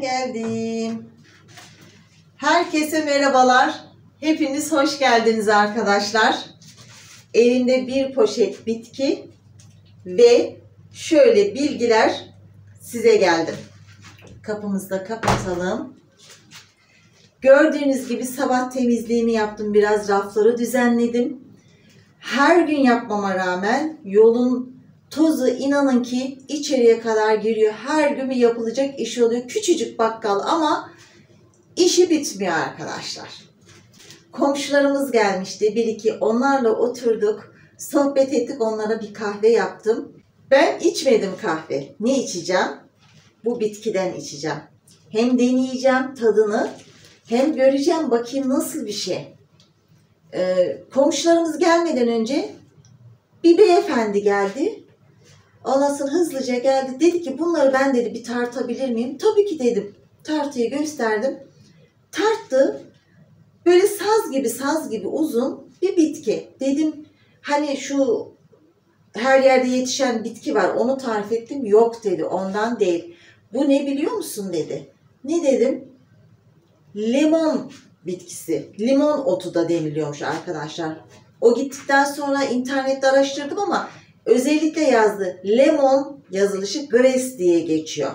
Geldim. Herkese merhabalar. Hepiniz hoş geldiniz arkadaşlar. Elimde bir poşet bitki ve şöyle bilgiler size geldim. Kapımızı da kapatalım. Gördüğünüz gibi sabah temizliğimi yaptım. Biraz rafları düzenledim. Her gün yapmama rağmen yolun tozu inanın ki içeriye kadar giriyor. Her gün bir yapılacak iş oluyor. Küçücük bakkal ama işi bitmiyor arkadaşlar. Komşularımız gelmişti. Bir iki onlarla oturduk. Sohbet ettik. Onlara bir kahve yaptım. Ben içmedim kahve. Ne içeceğim? Bu bitkiden içeceğim. Hem deneyeceğim tadını hem göreceğim bakayım nasıl bir şey. Ee, komşularımız gelmeden önce bir beyefendi geldi. Ondan hızlıca geldi. Dedi ki bunları ben dedi bir tartabilir miyim? Tabii ki dedim. Tartıyı gösterdim. Tarttı. Böyle saz gibi saz gibi uzun bir bitki. Dedim hani şu her yerde yetişen bitki var onu tarif ettim. Yok dedi ondan değil. Bu ne biliyor musun dedi. Ne dedim? Limon bitkisi. Limon otu da deniliyormuş arkadaşlar. O gittikten sonra internette araştırdım ama özellikle yazdı. Lemon yazılışı grace diye geçiyor.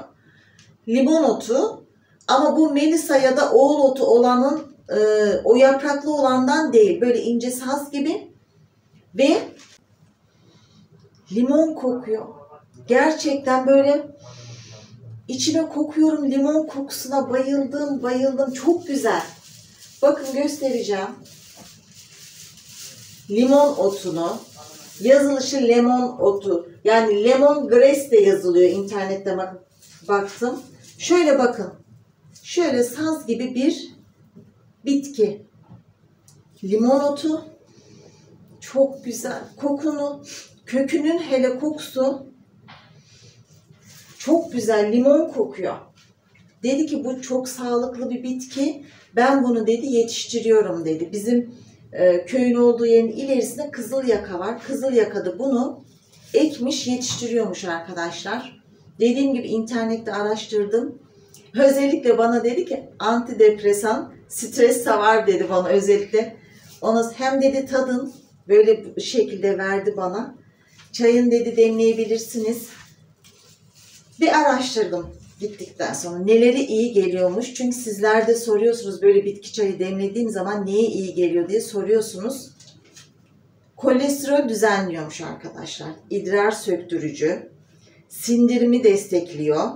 Limon otu ama bu Melisa ya da oğul otu olanın e, o yapraklı olandan değil. Böyle ince saz gibi ve limon kokuyor. Gerçekten böyle içime kokuyorum limon kokusuna bayıldım bayıldım çok güzel. Bakın göstereceğim. Limon otunu yazılışı lemon otu yani lemon grass de yazılıyor internette bak baktım. Şöyle bakın. Şöyle saz gibi bir bitki. Limon otu çok güzel. Kokunu, kökünün hele kokusu çok güzel. Limon kokuyor. Dedi ki bu çok sağlıklı bir bitki. Ben bunu dedi yetiştiriyorum dedi. Bizim e, köyün olduğu yerin ilerisinde Kızılyaka var. Kızılyaka'da bunu ekmiş yetiştiriyormuş arkadaşlar. Dediğim gibi internette araştırdım. Özellikle bana dedi ki antidepresan, stres savar dedi bana özellikle. Ona hem dedi tadın böyle bir şekilde verdi bana. Çayın dedi demleyebilirsiniz. Bir araştırdım gittikten sonra neleri iyi geliyormuş. Çünkü sizler de soruyorsunuz böyle bitki çayı demlediğim zaman neye iyi geliyor diye soruyorsunuz. Kolesterol düzenliyormuş arkadaşlar. İdrar söktürücü, sindirimi destekliyor.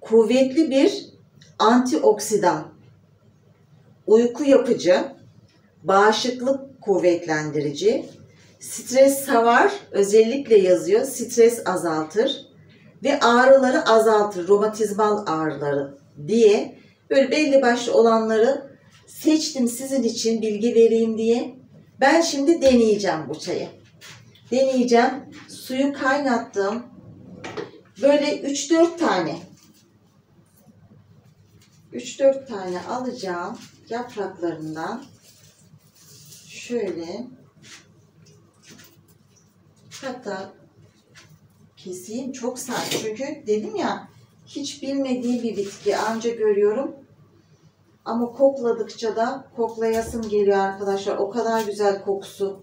Kuvvetli bir antioksidan, uyku yapıcı, bağışıklık kuvvetlendirici, stres savar özellikle yazıyor. Stres azaltır ve ağrıları azaltır. Romatizmal ağrıları diye böyle belli başlı olanları seçtim sizin için bilgi vereyim diye. Ben şimdi deneyeceğim bu çayı. Deneyeceğim. Suyu kaynattım. Böyle 3-4 tane 3-4 tane alacağım yapraklarından şöyle hatta keseyim çok sert. Çünkü dedim ya hiç bilmediği bir bitki. Anca görüyorum. Ama kokladıkça da koklayasım geliyor arkadaşlar. O kadar güzel kokusu.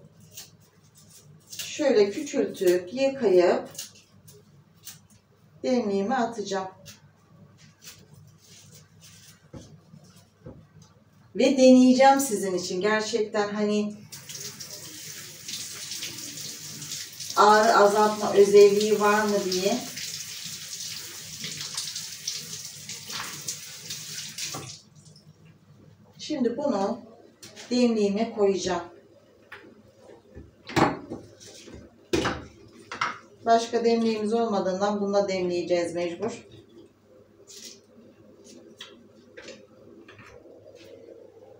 Şöyle küçültüp yıkayıp demliğime atacağım. Ve deneyeceğim sizin için. Gerçekten hani ağrı azaltma özelliği var mı diye. Şimdi bunu demliğime koyacağım. Başka demliğimiz olmadığından bununla demleyeceğiz mecbur.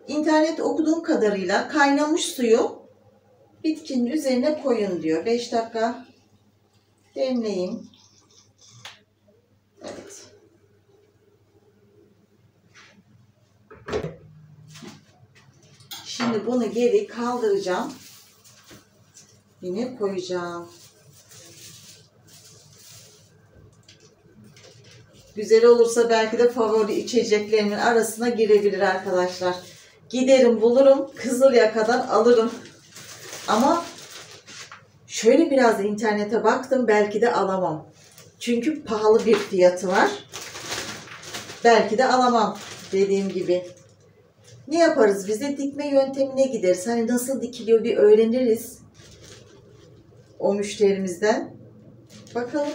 İnternet okuduğum kadarıyla kaynamış suyu bitkinin üzerine koyun diyor. 5 dakika demleyin. Evet. Şimdi bunu geri kaldıracağım. Yine koyacağım. Güzel olursa belki de favori içeceklerimin arasına girebilir arkadaşlar. Giderim bulurum. Kızıl yakadan alırım. Ama şöyle biraz internete baktım. Belki de alamam. Çünkü pahalı bir fiyatı var. Belki de alamam dediğim gibi. Ne yaparız bize? Dikme yöntemine gideriz. Hani nasıl dikiliyor bir öğreniriz. O müşterimizden. Bakalım.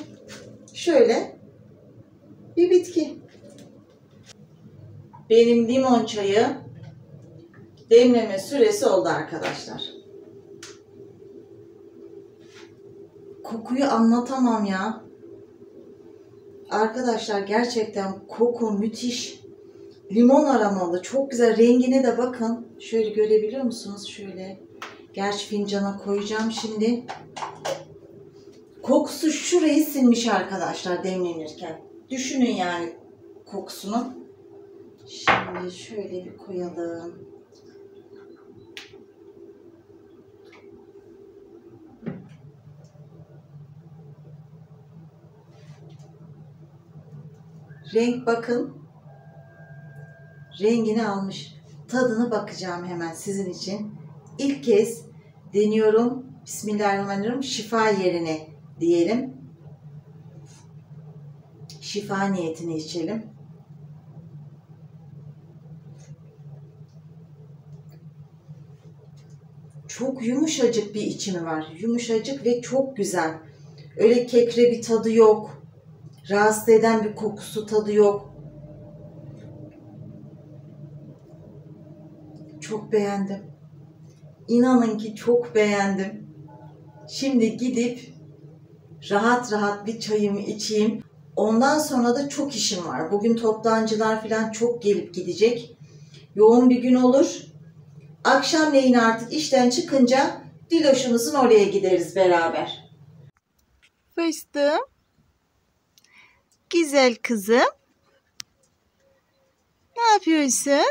Şöyle bir bitki. Benim limon çayı demleme süresi oldu arkadaşlar. Kokuyu anlatamam ya. Arkadaşlar gerçekten koku müthiş. Limon aromalı. Çok güzel. Rengine de bakın. Şöyle görebiliyor musunuz? Şöyle. Gerçi fincana koyacağım şimdi. Kokusu şurayı silmiş arkadaşlar demlenirken. Düşünün yani kokusunu. Şimdi şöyle bir koyalım. Renk bakın. Rengini almış. Tadını bakacağım hemen sizin için. İlk kez deniyorum. Bismillahirrahmanirrahim. Şifa yerine diyelim. Şifa niyetini içelim. Çok yumuşacık bir içimi var. Yumuşacık ve çok güzel. Öyle kekre bir tadı yok. Rahatsız eden bir kokusu tadı yok. Çok beğendim. İnanın ki çok beğendim. Şimdi gidip rahat rahat bir çayımı içeyim. Ondan sonra da çok işim var. Bugün toptancılar falan çok gelip gidecek. Yoğun bir gün olur. Akşamleyin artık işten çıkınca Diloş'umuzun oraya gideriz beraber. Fıstığım. Güzel kızım. Ne yapıyorsun?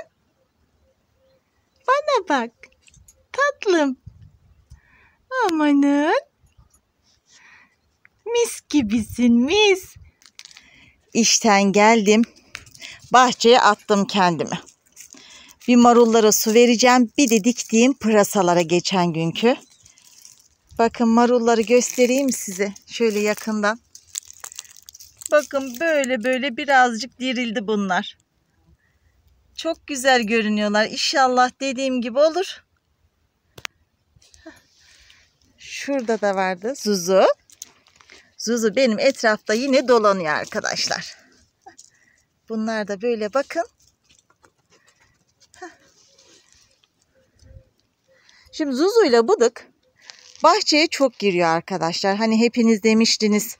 Bana bak. Tatlım. Amanın. Mis gibisin mis. İşten geldim. Bahçeye attım kendimi. Bir marullara su vereceğim. Bir de diktiğim pırasalara geçen günkü. Bakın marulları göstereyim size. Şöyle yakından. Bakın böyle böyle birazcık dirildi bunlar. Çok güzel görünüyorlar. İnşallah dediğim gibi olur. Şurada da vardı Zuzu. Zuzu benim etrafta yine dolanıyor arkadaşlar. Bunlar da böyle bakın. Şimdi Zuzu ile Bıdık bahçeye çok giriyor arkadaşlar. Hani hepiniz demiştiniz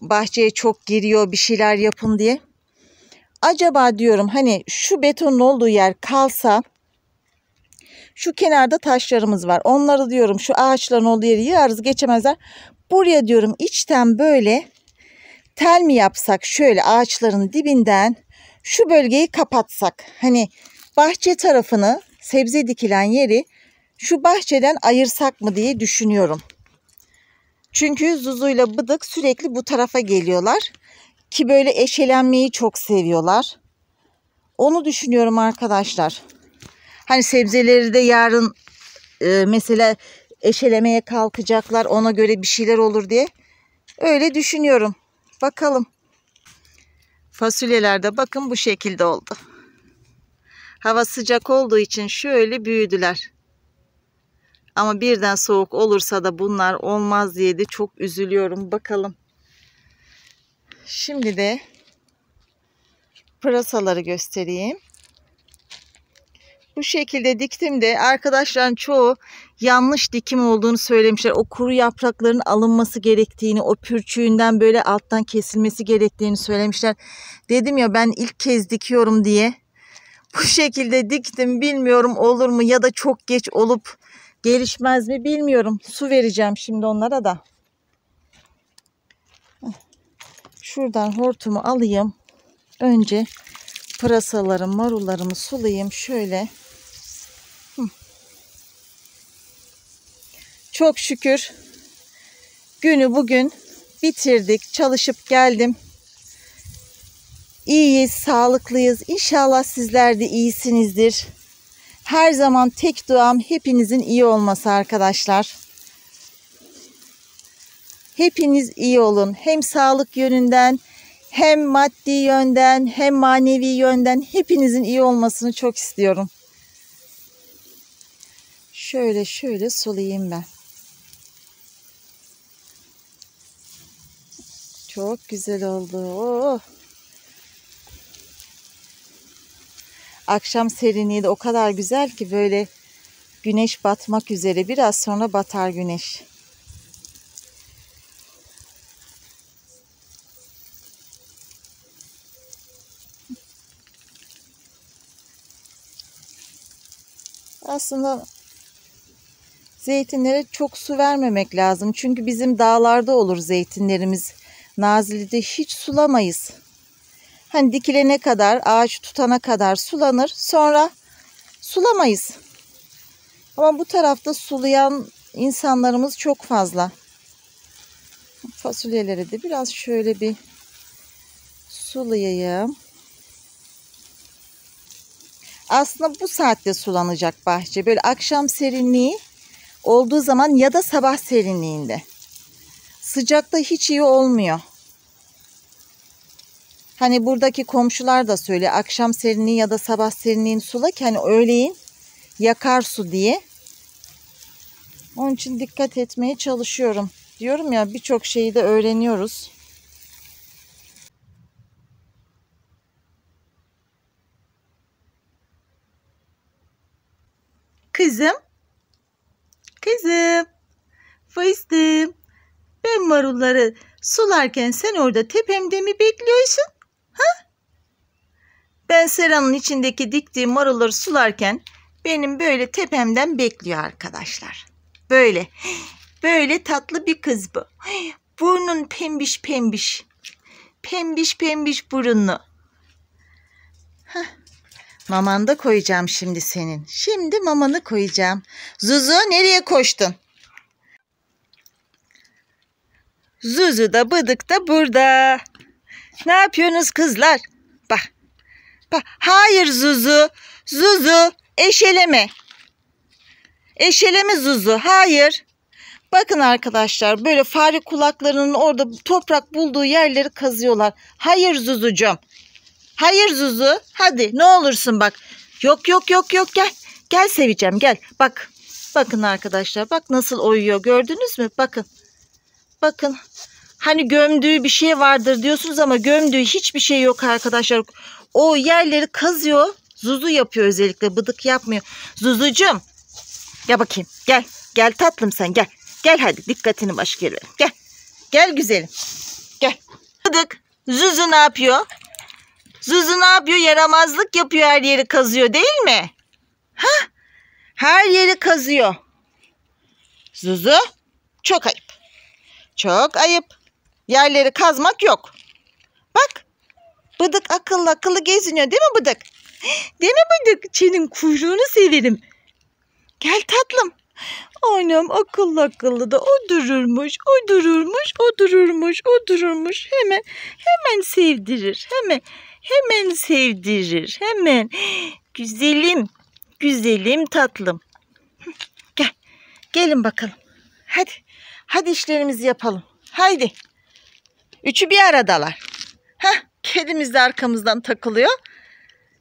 bahçeye çok giriyor bir şeyler yapın diye. Acaba diyorum hani şu betonun olduğu yer kalsa şu kenarda taşlarımız var. Onları diyorum şu ağaçların olduğu yeri yığarız geçemezler. Buraya diyorum içten böyle tel mi yapsak şöyle ağaçların dibinden şu bölgeyi kapatsak. Hani bahçe tarafını sebze dikilen yeri şu bahçeden ayırsak mı diye düşünüyorum. Çünkü Zuzu ile Bıdık sürekli bu tarafa geliyorlar. Ki böyle eşelenmeyi çok seviyorlar. Onu düşünüyorum arkadaşlar. Hani sebzeleri de yarın e, mesela eşelemeye kalkacaklar. Ona göre bir şeyler olur diye. Öyle düşünüyorum. Bakalım. Fasulyeler de bakın bu şekilde oldu. Hava sıcak olduğu için şöyle büyüdüler. Ama birden soğuk olursa da bunlar olmaz diye de çok üzülüyorum. Bakalım. Şimdi de pırasaları göstereyim. Bu şekilde diktim de arkadaşların çoğu yanlış dikim olduğunu söylemişler. O kuru yaprakların alınması gerektiğini, o pürçüğünden böyle alttan kesilmesi gerektiğini söylemişler. Dedim ya ben ilk kez dikiyorum diye. Bu şekilde diktim bilmiyorum olur mu ya da çok geç olup gelişmez mi bilmiyorum. Su vereceğim şimdi onlara da. Şuradan hortumu alayım. Önce pırasalarım, marullarımı sulayayım. Şöyle. Çok şükür günü bugün bitirdik. Çalışıp geldim. İyiyiz, sağlıklıyız. İnşallah sizler de iyisinizdir. Her zaman tek duam hepinizin iyi olması arkadaşlar. Hepiniz iyi olun. Hem sağlık yönünden, hem maddi yönden, hem manevi yönden hepinizin iyi olmasını çok istiyorum. Şöyle şöyle sulayayım ben. Çok güzel oldu. Oh. Akşam serinliği de o kadar güzel ki böyle güneş batmak üzere. Biraz sonra batar güneş. Aslında zeytinlere çok su vermemek lazım. Çünkü bizim dağlarda olur zeytinlerimiz. Nazilli'de hiç sulamayız. Hani dikilene kadar, ağaç tutana kadar sulanır. Sonra sulamayız. Ama bu tarafta sulayan insanlarımız çok fazla. Fasulyeleri de biraz şöyle bir sulayayım. Aslında bu saatte sulanacak bahçe. Böyle akşam serinliği olduğu zaman ya da sabah serinliğinde. Sıcakta hiç iyi olmuyor. Hani buradaki komşular da söyle akşam serinliği ya da sabah serinliğini sula ki hani öğleyin yakar su diye. Onun için dikkat etmeye çalışıyorum. Diyorum ya birçok şeyi de öğreniyoruz. Kızım. Kızım. Fıstığım. Ben marulları sularken sen orada tepemde mi bekliyorsun? Ben seranın içindeki diktiğim marulları sularken benim böyle tepemden bekliyor arkadaşlar. Böyle. Böyle tatlı bir kız bu. Burnun pembiş pembiş. Pembiş pembiş burunlu. Mamanı da koyacağım şimdi senin. Şimdi mamanı koyacağım. Zuzu nereye koştun? Zuzu da bıdık da burada. Ne yapıyorsunuz kızlar? Hayır Zuzu. Zuzu eşeleme. Eşeleme Zuzu. Hayır. Bakın arkadaşlar böyle fare kulaklarının orada toprak bulduğu yerleri kazıyorlar. Hayır Zuzucuğum. Hayır Zuzu. Hadi ne olursun bak. Yok yok yok yok gel. Gel seveceğim gel. Bak. Bakın arkadaşlar bak nasıl oyuyor gördünüz mü? Bakın. Bakın. Hani gömdüğü bir şey vardır diyorsunuz ama gömdüğü hiçbir şey yok arkadaşlar. O yerleri kazıyor. Zuzu yapıyor özellikle. Bıdık yapmıyor. Zuzucum. Gel bakayım. Gel. Gel tatlım sen gel. Gel hadi dikkatini başka yere. Gel. Gel güzelim. Gel. Bıdık. Zuzu ne yapıyor? Zuzu ne yapıyor? Yaramazlık yapıyor her yeri kazıyor değil mi? Ha? Her yeri kazıyor. Zuzu çok ayıp. Çok ayıp. Yerleri kazmak yok. Bak. Bıdık akıllı akıllı geziniyor değil mi Bıdık? Değil mi Bıdık? Çenin kuyruğunu severim. Gel tatlım. Annem akıllı akıllı da o dururmuş, o dururmuş, o dururmuş, o dururmuş. Hemen, hemen sevdirir. Hemen, hemen sevdirir. Hemen. Güzelim, güzelim tatlım. Gel, gelin bakalım. Hadi, hadi işlerimizi yapalım. Haydi. Üçü bir aradalar. Heh, kedimiz de arkamızdan takılıyor.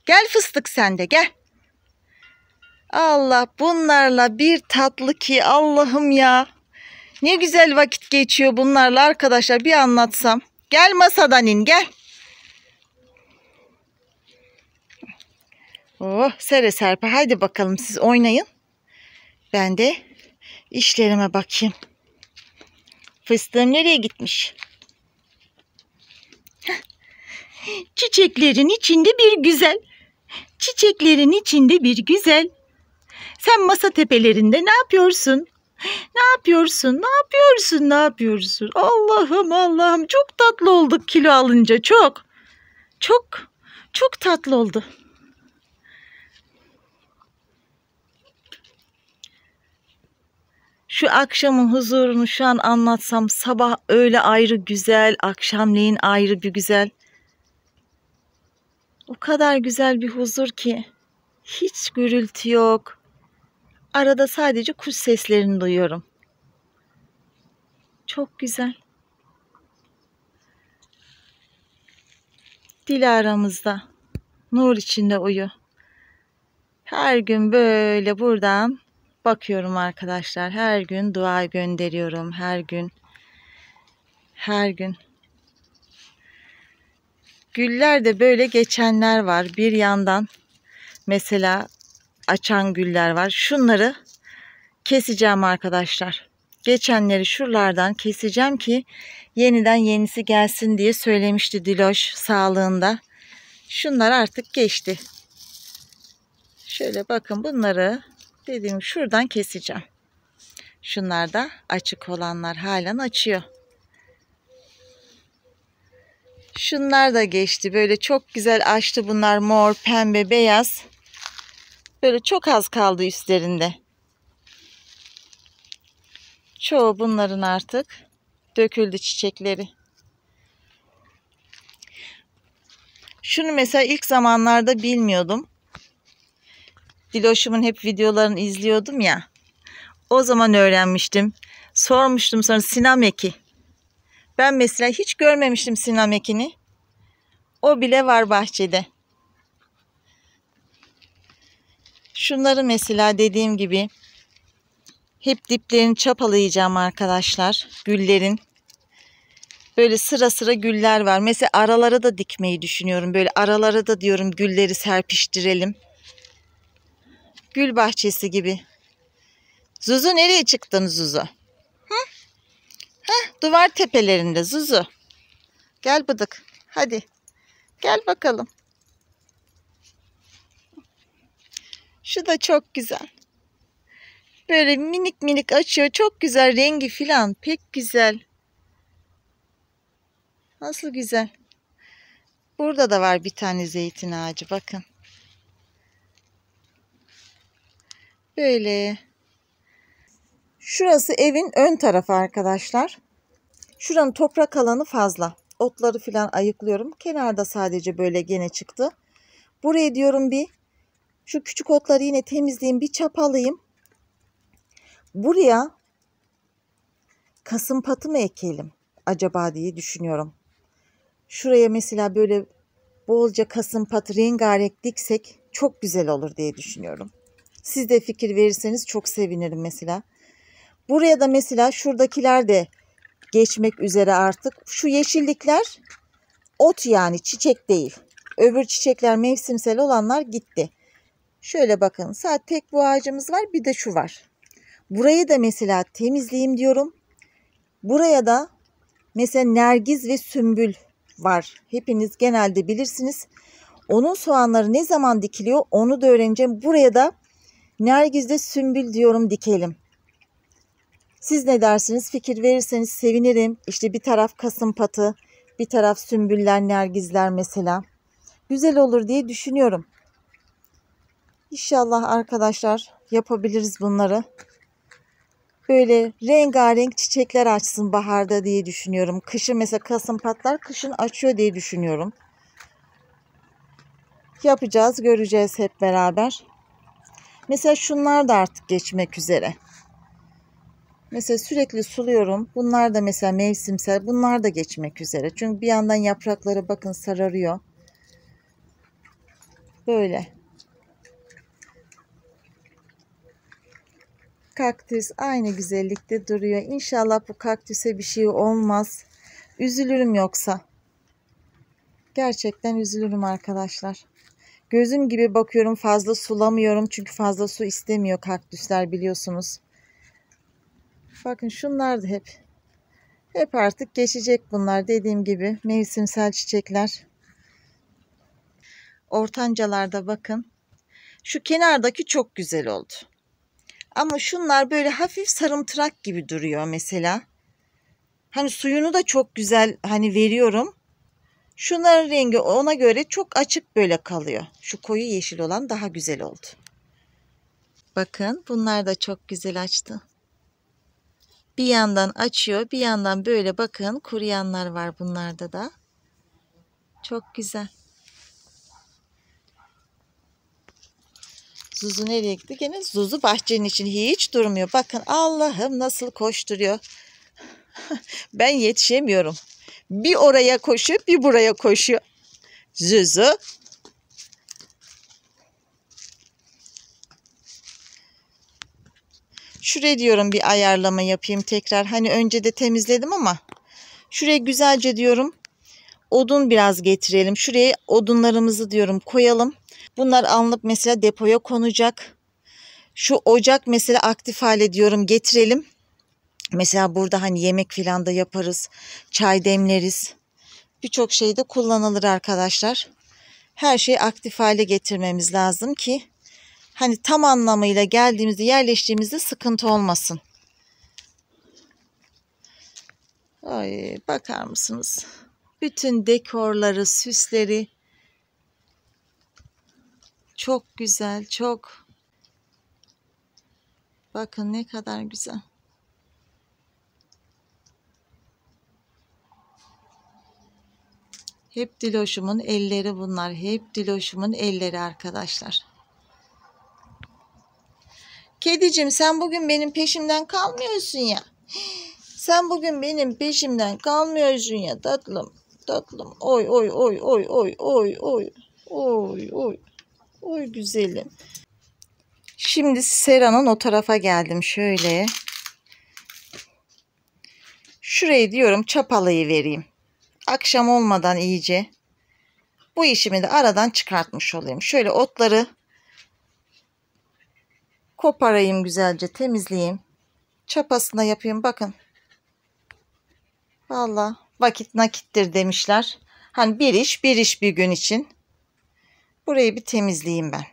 Gel fıstık sen de gel. Allah bunlarla bir tatlı ki Allah'ım ya. Ne güzel vakit geçiyor bunlarla arkadaşlar bir anlatsam. Gel masadan in gel. Oh sere serpe haydi bakalım siz oynayın. Ben de işlerime bakayım. Fıstığım nereye gitmiş? Çiçeklerin içinde bir güzel. Çiçeklerin içinde bir güzel. Sen masa tepelerinde ne yapıyorsun? Ne yapıyorsun? Ne yapıyorsun? Ne yapıyorsun? Allah'ım Allah'ım çok tatlı olduk kilo alınca çok. Çok çok tatlı oldu. Şu akşamın huzurunu şu an anlatsam sabah öyle ayrı güzel, akşamleyin ayrı bir güzel. O kadar güzel bir huzur ki. Hiç gürültü yok. Arada sadece kuş seslerini duyuyorum. Çok güzel. Dilara'mızda nur içinde uyu. Her gün böyle buradan bakıyorum arkadaşlar. Her gün dua gönderiyorum. Her gün. Her gün. Güller de böyle geçenler var. Bir yandan mesela açan güller var. Şunları keseceğim arkadaşlar. Geçenleri şuralardan keseceğim ki yeniden yenisi gelsin diye söylemişti Diloş sağlığında. Şunlar artık geçti. Şöyle bakın bunları dediğim şuradan keseceğim. Şunlar da açık olanlar halen açıyor. Şunlar da geçti. Böyle çok güzel açtı bunlar mor, pembe, beyaz. Böyle çok az kaldı üstlerinde. Çoğu bunların artık döküldü çiçekleri. Şunu mesela ilk zamanlarda bilmiyordum. Diloş'umun hep videolarını izliyordum ya. O zaman öğrenmiştim. Sormuştum sonra sinameki. Ben mesela hiç görmemiştim sinamekini. O bile var bahçede. Şunları mesela dediğim gibi hep diplerini çapalayacağım arkadaşlar. Güllerin. Böyle sıra sıra güller var. Mesela aralara da dikmeyi düşünüyorum. Böyle aralara da diyorum gülleri serpiştirelim. Gül bahçesi gibi. Zuzu nereye çıktın Zuzu? Heh, duvar tepelerinde Zuzu. Gel bıdık. Hadi. Gel bakalım. Şu da çok güzel. Böyle minik minik açıyor. Çok güzel rengi filan. Pek güzel. Nasıl güzel. Burada da var bir tane zeytin ağacı. Bakın. Böyle. Şurası evin ön tarafı arkadaşlar. Şuranın toprak alanı fazla. Otları filan ayıklıyorum. Kenarda sadece böyle gene çıktı. Buraya diyorum bir şu küçük otları yine temizleyeyim. Bir çapalayayım. Buraya kasım patı mı ekelim acaba diye düşünüyorum. Şuraya mesela böyle bolca kasım patı rengarenk diksek çok güzel olur diye düşünüyorum. Siz de fikir verirseniz çok sevinirim mesela. Buraya da mesela şuradakiler de geçmek üzere artık. Şu yeşillikler ot yani çiçek değil. Öbür çiçekler mevsimsel olanlar gitti. Şöyle bakın saat tek bu ağacımız var bir de şu var. Burayı da mesela temizleyeyim diyorum. Buraya da mesela nergiz ve sümbül var. Hepiniz genelde bilirsiniz. Onun soğanları ne zaman dikiliyor onu da öğreneceğim. Buraya da nergizde sümbül diyorum dikelim. Siz ne dersiniz? Fikir verirseniz sevinirim. İşte bir taraf kasım patı, bir taraf sümbüller, nergizler mesela. Güzel olur diye düşünüyorum. İnşallah arkadaşlar yapabiliriz bunları. Böyle rengarenk çiçekler açsın baharda diye düşünüyorum. Kışın mesela kasım patlar kışın açıyor diye düşünüyorum. Yapacağız göreceğiz hep beraber. Mesela şunlar da artık geçmek üzere. Mesela sürekli suluyorum. Bunlar da mesela mevsimsel. Bunlar da geçmek üzere. Çünkü bir yandan yaprakları bakın sararıyor. Böyle. kaktüs aynı güzellikte duruyor. İnşallah bu kaktüse bir şey olmaz. Üzülürüm yoksa. Gerçekten üzülürüm arkadaşlar. Gözüm gibi bakıyorum fazla sulamıyorum. Çünkü fazla su istemiyor kaktüsler biliyorsunuz. Bakın şunlar da hep hep artık geçecek bunlar dediğim gibi mevsimsel çiçekler. Ortancalarda bakın. Şu kenardaki çok güzel oldu. Ama şunlar böyle hafif sarımtırak gibi duruyor mesela. Hani suyunu da çok güzel hani veriyorum. Şunların rengi ona göre çok açık böyle kalıyor. Şu koyu yeşil olan daha güzel oldu. Bakın bunlar da çok güzel açtı. Bir yandan açıyor, bir yandan böyle bakın kuruyanlar var bunlarda da. Çok güzel. Zuzu nereye gitti? Gene Zuzu bahçenin için hiç durmuyor. Bakın Allah'ım nasıl koşturuyor. ben yetişemiyorum. Bir oraya koşuyor, bir buraya koşuyor. Zuzu Şuraya diyorum bir ayarlama yapayım tekrar. Hani önce de temizledim ama şuraya güzelce diyorum odun biraz getirelim. Şuraya odunlarımızı diyorum koyalım. Bunlar alınıp mesela depoya konacak. Şu ocak mesela aktif hale diyorum getirelim. Mesela burada hani yemek filan da yaparız. Çay demleriz. Birçok şeyde kullanılır arkadaşlar. Her şeyi aktif hale getirmemiz lazım ki hani tam anlamıyla geldiğimizde yerleştiğimizde sıkıntı olmasın. Ay bakar mısınız? Bütün dekorları, süsleri çok güzel, çok. Bakın ne kadar güzel. Hep Diloş'umun elleri bunlar. Hep Diloş'umun elleri arkadaşlar. Kedicim sen bugün benim peşimden kalmıyorsun ya. Sen bugün benim peşimden kalmıyorsun ya tatlım. Tatlım. Oy oy oy oy oy oy oy. Oy oy. Oy güzelim. Şimdi Sera'nın o tarafa geldim şöyle. Şurayı diyorum çapalayı vereyim. Akşam olmadan iyice bu işimi de aradan çıkartmış olayım. Şöyle otları koparayım güzelce temizleyeyim. Çapasına yapayım bakın. Valla vakit nakittir demişler. Hani bir iş bir iş bir gün için. Burayı bir temizleyeyim ben.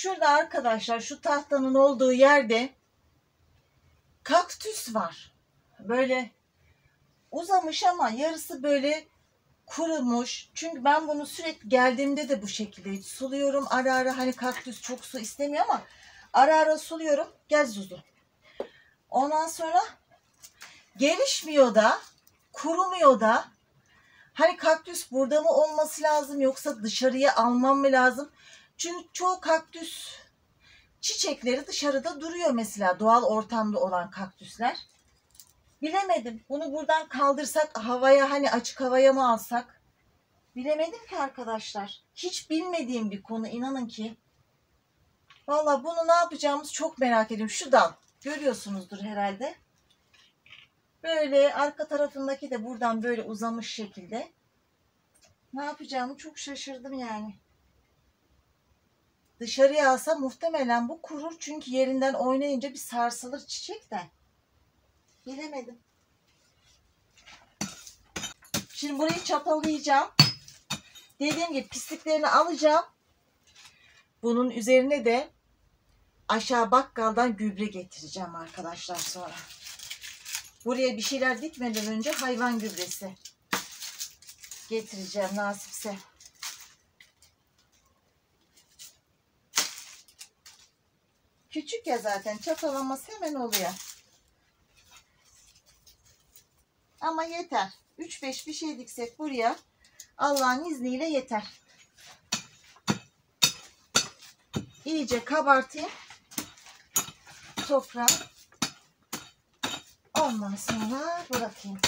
Şurada arkadaşlar şu tahtanın olduğu yerde kaktüs var. Böyle uzamış ama yarısı böyle kurumuş. Çünkü ben bunu sürekli geldiğimde de bu şekilde suluyorum. Ara ara hani kaktüs çok su istemiyor ama ara ara suluyorum. Gel Zuzu. Ondan sonra gelişmiyor da kurumuyor da hani kaktüs burada mı olması lazım yoksa dışarıya almam mı lazım? Çünkü çoğu kaktüs çiçekleri dışarıda duruyor mesela doğal ortamda olan kaktüsler. Bilemedim. Bunu buradan kaldırsak havaya hani açık havaya mı alsak? Bilemedim ki arkadaşlar. Hiç bilmediğim bir konu inanın ki. Valla bunu ne yapacağımız çok merak ediyorum. Şu dal görüyorsunuzdur herhalde. Böyle arka tarafındaki de buradan böyle uzamış şekilde. Ne yapacağımı çok şaşırdım yani. Dışarıya alsa muhtemelen bu kurur çünkü yerinden oynayınca bir sarsılır çiçek de. Bilemedim. Şimdi burayı çapalayacağım. Dediğim gibi pisliklerini alacağım. Bunun üzerine de aşağı bakkaldan gübre getireceğim arkadaşlar sonra. Buraya bir şeyler dikmeden önce hayvan gübresi getireceğim nasipse. Küçük ya zaten çapalaması hemen oluyor. Ama yeter. 3-5 bir şey diksek buraya Allah'ın izniyle yeter. İyice kabartayım. Toprağı. Ondan sonra bırakayım.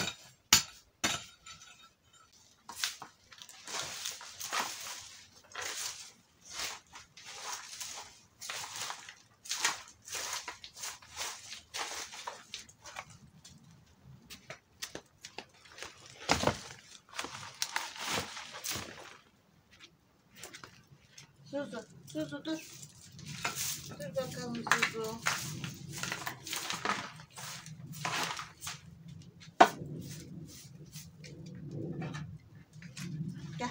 Zuzu dur. Dur bakalım Zuzu. Gel.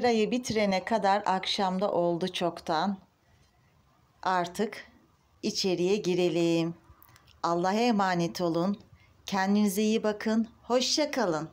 Serayı bitirene kadar akşamda oldu çoktan. Artık içeriye girelim. Allah'a emanet olun. Kendinize iyi bakın. Hoşça kalın.